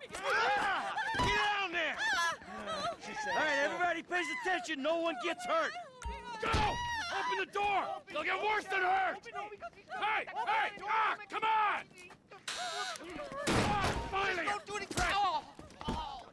Get down there! All right, everybody pays attention. No one gets hurt. Go! Open the door! They'll get worse than hurt! Hey! Hey! Ah! Come on! Ah, finally! Don't do any crap.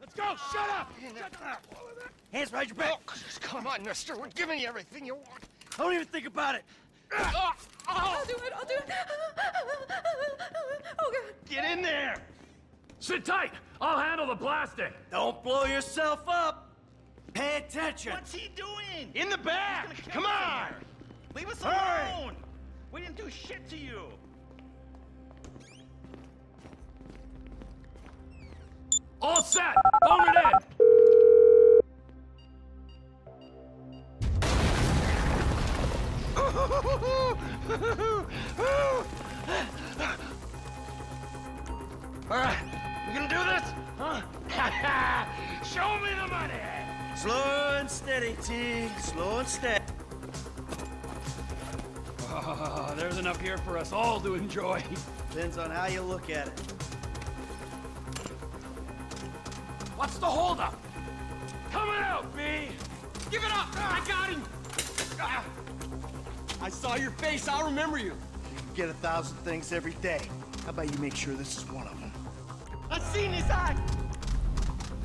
Let's go! Shut up! Hands behind your back. Oh, come on, mister. We're giving you everything you want. Don't even think about it. I'll do it, I'll do it. Oh, God. Get in there. Sit tight! I'll handle the blasting! Don't blow yourself up. Pay attention. What's he doing? In the back. Come on. in. Leave us Hurry. alone. We didn't do shit to you. All set! Phone it in! Slow and steady, T. Slow and steady. Oh, there's enough here for us all to enjoy. Depends on how you look at it. What's the holdup? Coming out, B! Give it up! I got him! Ah. I saw your face. I'll remember you. You get a thousand things every day. How about you make sure this is one of them? I've seen his eye.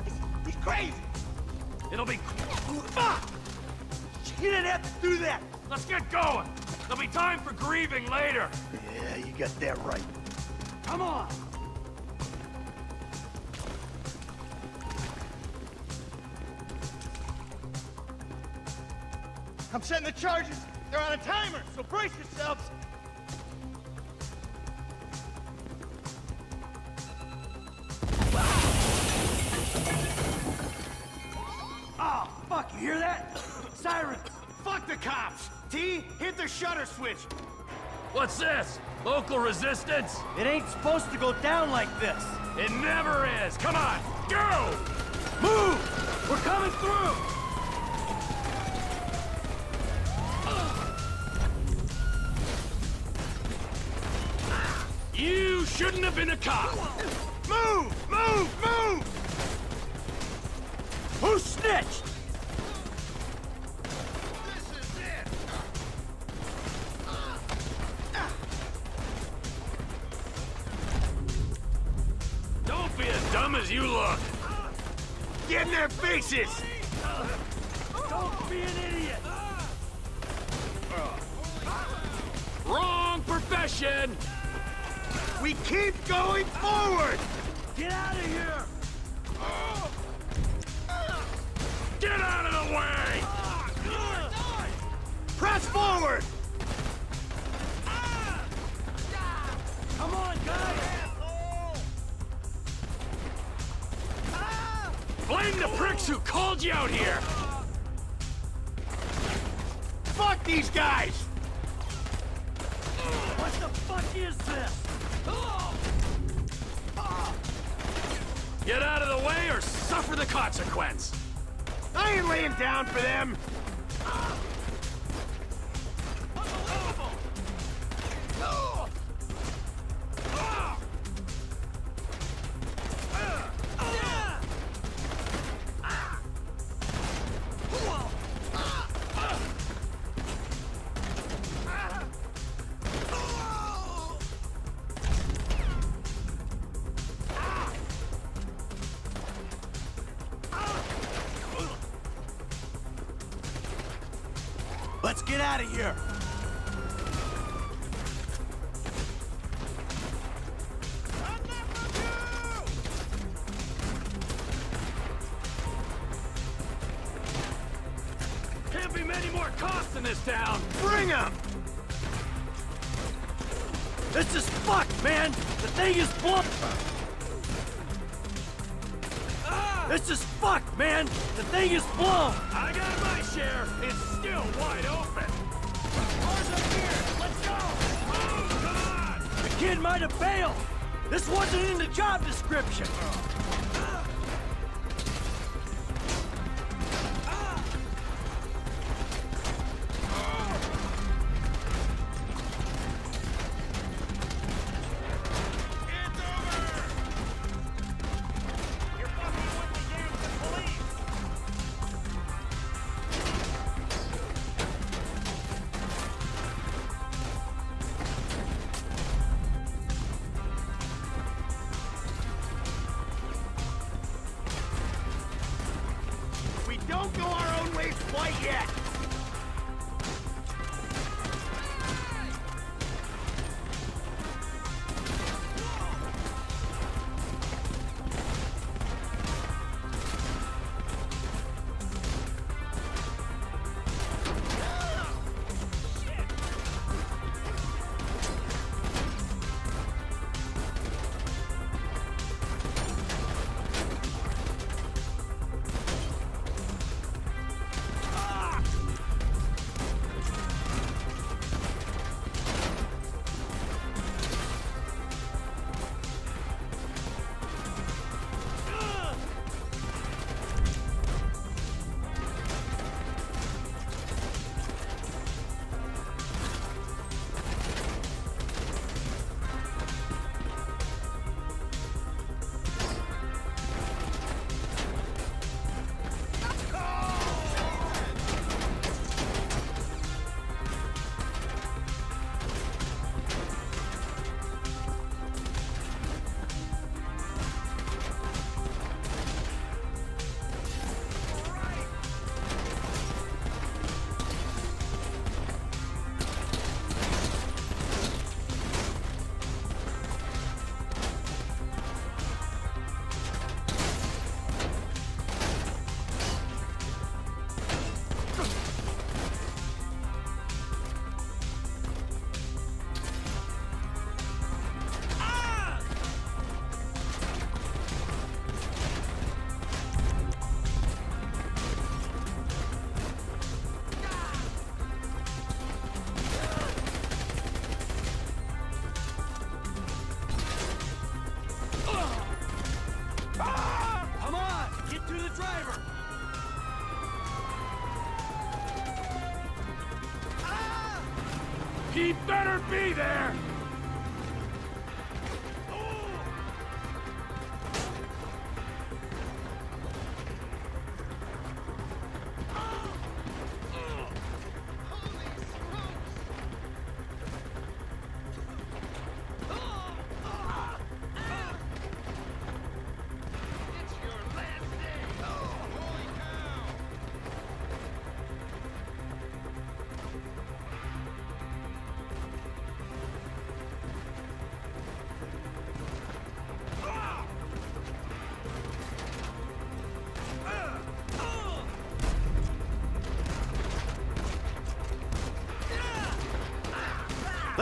He's, he's crazy. It'll be... Fuck! You didn't have to do that. Let's get going! There'll be time for grieving later! Yeah, you got that right. Come on. I'm setting the charges. They're on a timer, so brace yourselves. Hear that? Sirens. Fuck the cops. T, hit the shutter switch. What's this? Local resistance? It ain't supposed to go down like this. It never is! Come on! Go! Move! We're coming through! You shouldn't have been a cop! Move! Move! Move! Who snitched? As you look! Get in their faces! Don't be an idiot! Wrong profession! We keep going forward! Get out of here! Get out of the way! Press forward! Come on, guys! Blame the pricks who called you out here! Fuck these guys! What the fuck is this? Get out of the way or suffer the consequence! I ain't laying down for them! Let's get out of here! Can't be many more cops in this town! Bring him! This is fucked, man! The thing is blown! This is fucked, man! The thing is blown! I got my share! It's still wide open! Cars up here! Let's go! Oh, Move! Come on! The kid might have bailed! This wasn't in the job description! Don't go our own way quite yet!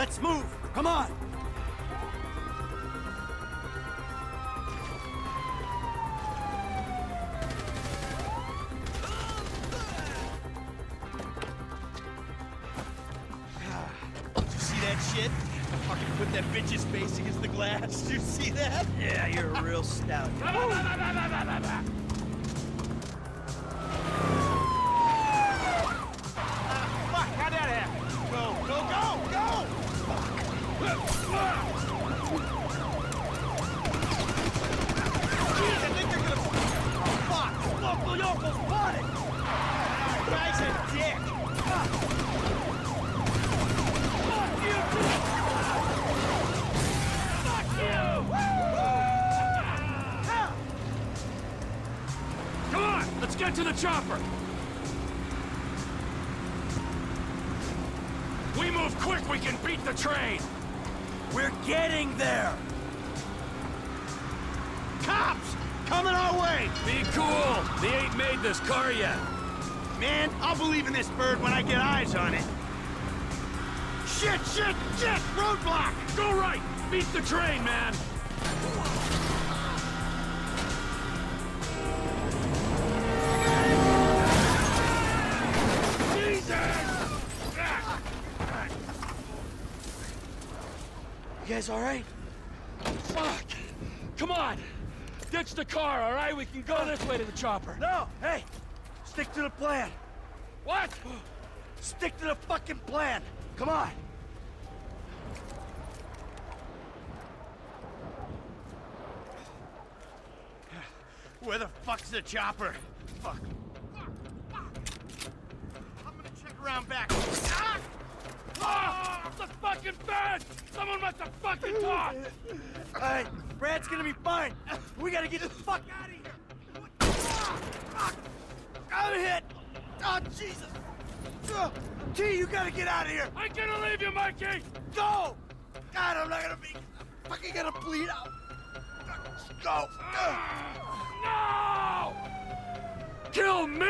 Let's move! Come on! Did you see that shit? Fucking put that bitch's face against the glass. Did you see that? Yeah, you're a real stout. Get to the chopper! We move quick, we can beat the train! We're getting there! Cops! Coming our way! Be cool! They ain't made this car yet! Man, I'll believe in this bird when I get eyes on it. Shit, shit, shit! Roadblock! Go right! Beat the train, man! Jesus! You guys alright? Fuck! Come on! Ditch the car, all right? We can go this way to the chopper. No! Hey! Stick to the plan! What? Stick to the fucking plan! Come on! Where the fuck's the chopper? Fuck. Fuck. Fuck. I'm gonna check around back. Ah! Ah! The fucking bed! Someone must have fucking talked! Alright, Brad's gonna be fine! We gotta get the fuck out of here! Ah! Fuck! I'm hit! Oh, Jesus! T, you gotta get out of here! I'm gonna leave you, Mikey! Go! God, I'm not gonna be... I'm fucking gonna bleed out. Go! Uh. No! Kill me!